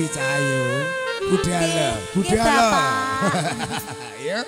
Andi Cahayu. Budala, budala. Ya.